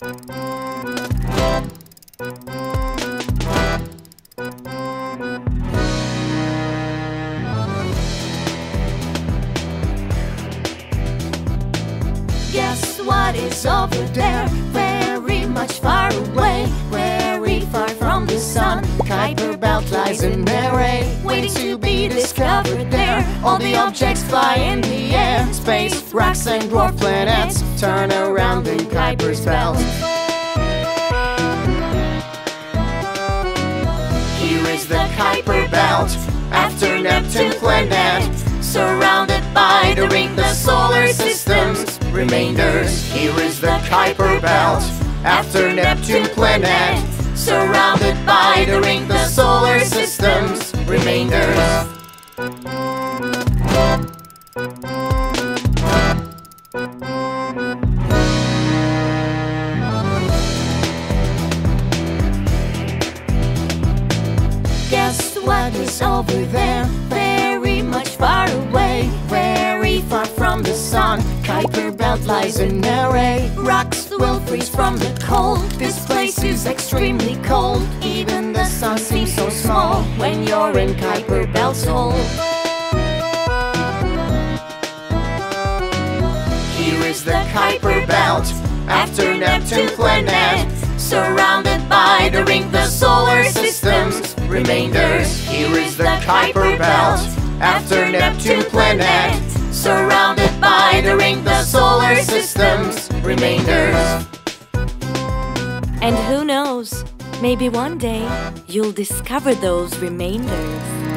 Guess what is over there? Very much far away, very far from the sun. Kuiper Belt lies in array, waiting to be discovered there. All the objects fly in space, rocks, and dwarf planets turn around in Kuiper's Belt. Here is the Kuiper Belt, after Neptune planet, surrounded by the ring, the solar system's remainders. Here is the Kuiper Belt, after Neptune planet, surrounded by the ring, the solar system's remainders. What is over there? Very much far away, very far from the sun. Kuiper Belt lies in array. Rocks will freeze from the cold. This place is extremely cold. Even the sun seems so small when you're in Kuiper Belt's hole. Here is the Kuiper Belt, after Neptune planet, surrounded by the ring, the solar system's remainders. Here is the Kuiper Belt, after Neptune planet, surrounded by the ring, the solar system's remainders. And who knows, maybe one day you'll discover those remainders.